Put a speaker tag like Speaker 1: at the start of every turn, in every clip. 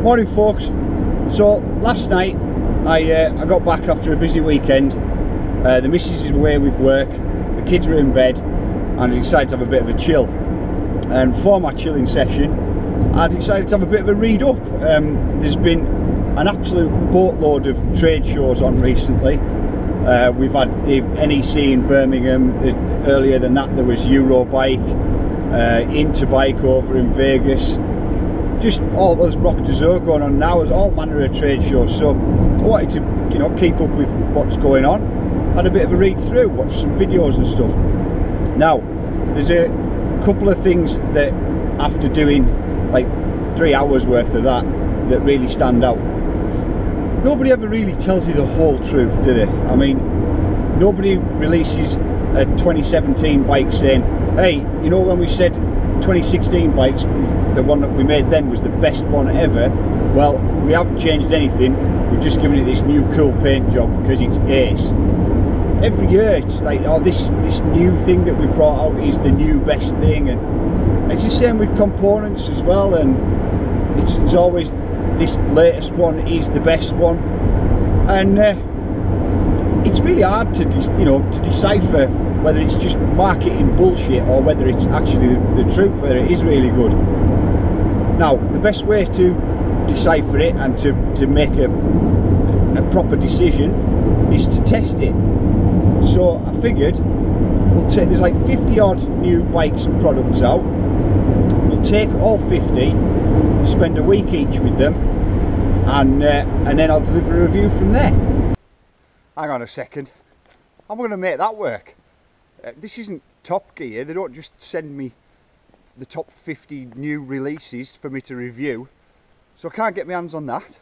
Speaker 1: Morning folks. So last night I uh, I got back after a busy weekend. Uh, the missus is away with work, the kids were in bed and I decided to have a bit of a chill. And for my chilling session I decided to have a bit of a read up. Um, there's been an absolute boatload of trade shows on recently. Uh, we've had the NEC in Birmingham. Earlier than that, there was Eurobike, uh, Interbike over in Vegas. Just all there's Roc d'Azur going on now. There's all manner of trade shows. So I wanted to, you know, keep up with what's going on. Had a bit of a read through, watch some videos and stuff. Now, there's a couple of things that after doing like three hours worth of that that really stand out nobody ever really tells you the whole truth, do they? I mean, nobody releases a 2017 bike saying, hey, you know when we said 2016 bikes, the one that we made then was the best one ever, well, we haven't changed anything, we've just given it this new cool paint job because it's ace. Every year it's like, oh, this, this new thing that we brought out is the new best thing, and it's the same with components as well, and it's, it's always this latest one is the best one. And uh, it's really hard to you know to decipher whether it's just marketing bullshit or whether it's actually the, the truth whether it is really good now the best way to decipher it and to, to make a, a proper decision is to test it so I figured we'll take there's like 50 odd new bikes and products out we'll take all 50 spend a week each with them and uh, and then I'll deliver a review from there. Hang on a second, I'm going to make that work. Uh, this isn't Top Gear, they don't just send me the top 50 new releases for me to review, so I can't get my hands on that.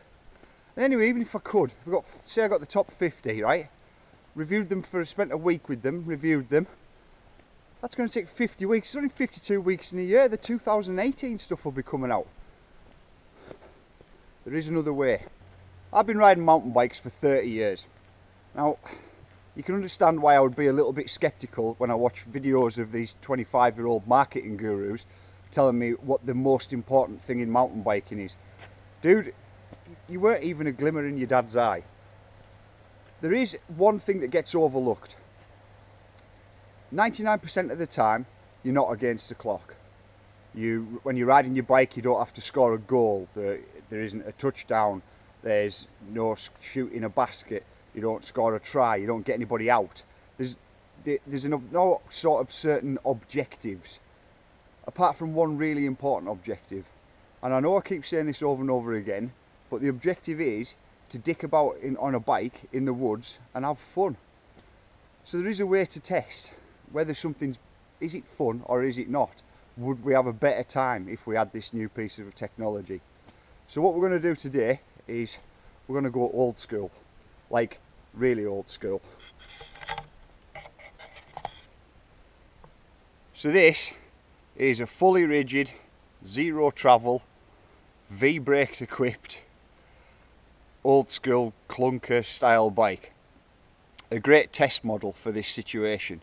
Speaker 1: And anyway, even if I could, I got, say I got the top 50, right? Reviewed them for, spent a week with them, reviewed them. That's going to take 50 weeks, it's only 52 weeks in a year, the 2018 stuff will be coming out. There is another way. I've been riding mountain bikes for 30 years. Now, you can understand why I would be a little bit skeptical when I watch videos of these 25 year old marketing gurus telling me what the most important thing in mountain biking is. Dude, you weren't even a glimmer in your dad's eye. There is one thing that gets overlooked. 99% of the time, you're not against the clock. You, when you're riding your bike, you don't have to score a goal. There, there isn't a touchdown. There's no shooting a basket. You don't score a try. You don't get anybody out. There's there's no sort of certain objectives, apart from one really important objective. And I know I keep saying this over and over again, but the objective is to dick about in, on a bike in the woods and have fun. So there is a way to test whether something's, is it fun or is it not? would we have a better time if we had this new piece of technology? So what we're going to do today is we're going to go old school, like really old school. So this is a fully rigid, zero travel, V-brake equipped, old school clunker style bike. A great test model for this situation.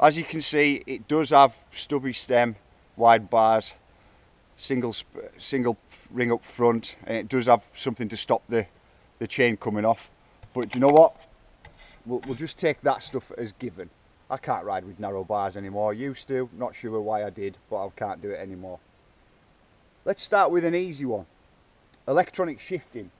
Speaker 1: As you can see, it does have stubby stem wide bars, single single ring up front, and it does have something to stop the, the chain coming off. But do you know what? We'll, we'll just take that stuff as given. I can't ride with narrow bars anymore. I used to, not sure why I did, but I can't do it anymore. Let's start with an easy one. Electronic shifting.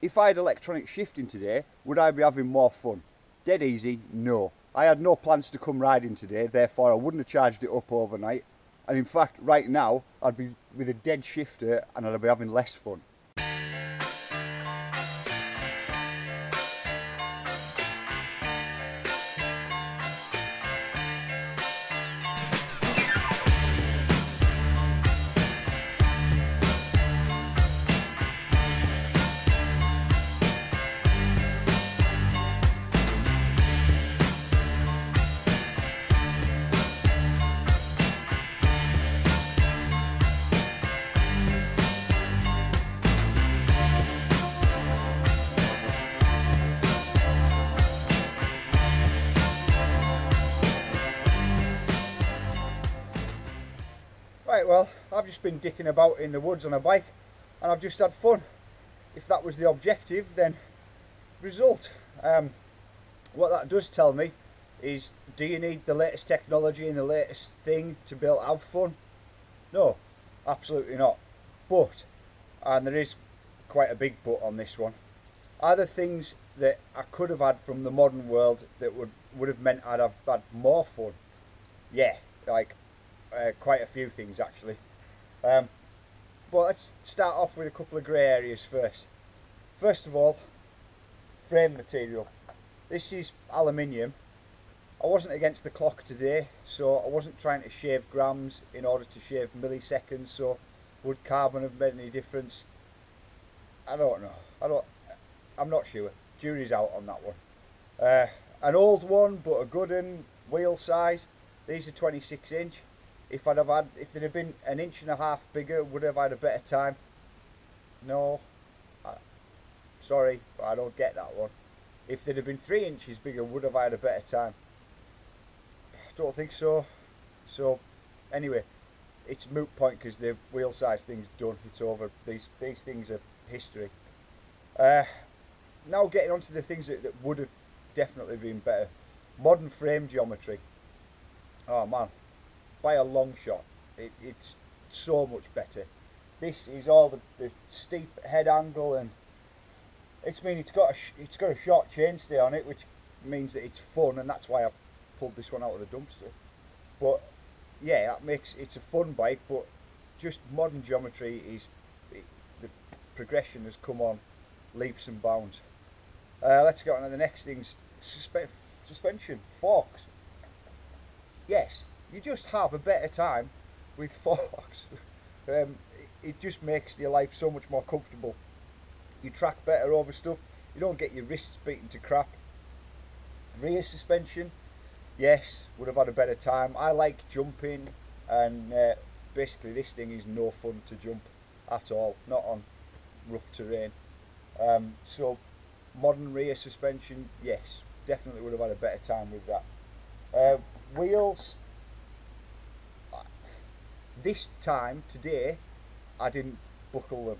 Speaker 1: If I had electronic shifting today, would I be having more fun? Dead easy, no. I had no plans to come riding today, therefore I wouldn't have charged it up overnight. And in fact, right now, I'd be with a dead shifter and I'd be having less fun. Well, I've just been dicking about in the woods on a bike and I've just had fun. If that was the objective, then result. Um, what that does tell me is do you need the latest technology and the latest thing to be able to have fun? No, absolutely not. But, and there is quite a big but on this one, are there things that I could have had from the modern world that would, would have meant I'd have had more fun? Yeah, like uh, quite a few things actually. Um, but let's start off with a couple of grey areas first. First of all, frame material. This is aluminium. I wasn't against the clock today, so I wasn't trying to shave grams in order to shave milliseconds. So, would carbon have made any difference? I don't know. I don't. I'm not sure. Jury's out on that one. Uh, an old one, but a good one, wheel size. These are 26 inch. If I'd have had, if they'd have been an inch and a half bigger, would have had a better time? No. I, sorry, but I don't get that one. If they'd have been three inches bigger, would have had a better time? I don't think so. So, anyway, it's moot point because the wheel size thing's done. It's over. These these things are history. Uh, now getting on to the things that, that would have definitely been better. Modern frame geometry. Oh man, by a long shot. It, it's so much better. This is all the, the steep head angle and it's mean it's got a it's got a short chainstay on it, which means that it's fun, and that's why I pulled this one out of the dumpster. But yeah, that makes it's a fun bike, but just modern geometry is it, the progression has come on leaps and bounds. Uh, let's go on to the next things. Suspe suspension forks. Yes, you just have a better time with forks. um, it just makes your life so much more comfortable. You track better over stuff. You don't get your wrists beaten to crap. Rear suspension, yes, would have had a better time. I like jumping, and uh, basically this thing is no fun to jump at all, not on rough terrain. Um, so modern rear suspension, yes, definitely would have had a better time with that. Uh, wheels, this time today I didn't buckle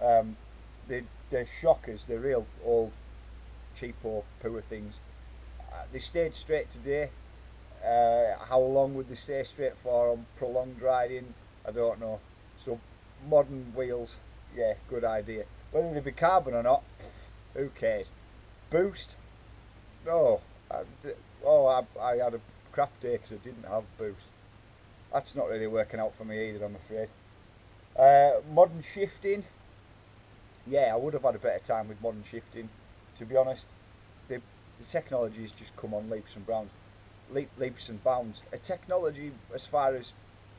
Speaker 1: them. Um, they, they're shockers, they're real old cheapo poor things. Uh, they stayed straight today. Uh, how long would they stay straight for on prolonged riding? I don't know. So modern wheels, yeah, good idea. Whether they be carbon or not, who cares? Boost, no. I, oh, I, I had a crap day because I didn't have boost that's not really working out for me either I'm afraid. Uh, modern shifting, yeah I would have had a better time with modern shifting to be honest. The, the technology has just come on leaps and bounds. Leap, leaps and bounds. A technology as far as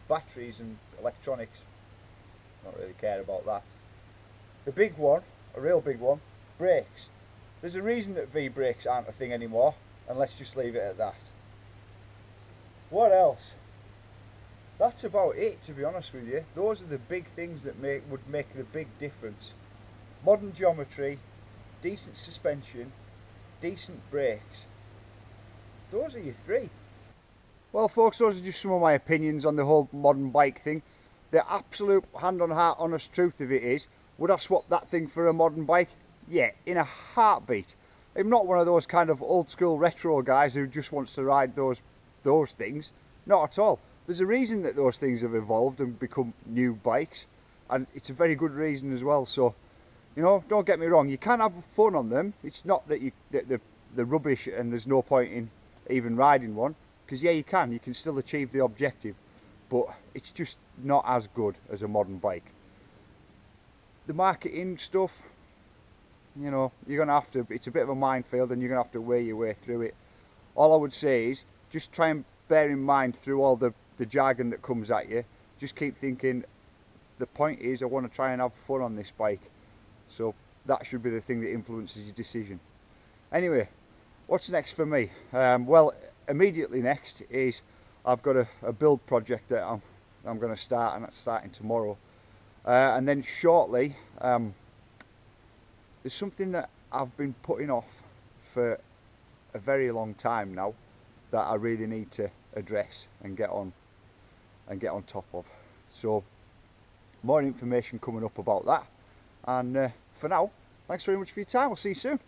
Speaker 1: batteries and electronics, Don't really care about that. The big one, a real big one, brakes. There's a reason that V brakes aren't a thing anymore, and let's just leave it at that. What else? That's about it to be honest with you. Those are the big things that make would make the big difference. Modern geometry decent suspension decent brakes. Those are your three. Well folks those are just some of my opinions on the whole modern bike thing. The absolute hand on heart honest truth of it is would I swap that thing for a modern bike? Yeah in a heartbeat. I'm not one of those kind of old school retro guys who just wants to ride those those things. Not at all there's a reason that those things have evolved and become new bikes and it's a very good reason as well so you know don't get me wrong you can have fun on them. It's not that you that the the rubbish and there's no point in even riding one because yeah you can you can still achieve the objective but it's just not as good as a modern bike. The marketing stuff you know you're gonna have to it's a bit of a minefield and you're gonna have to weigh your way through it. All I would say is just try and bear in mind through all the the jargon that comes at you. Just keep thinking. The point is I want to try and have fun on this bike. So that should be the thing that influences your decision. Anyway what's next for me? Um, well immediately next is I've got a, a build project that I'm, I'm going to start and that's starting tomorrow. Uh, and then shortly um, there's something that I've been putting off for a very long time now that I really need to address and get on and get on top of. So more information coming up about that.
Speaker 2: And uh, for now, thanks very much for your time. We'll see you soon.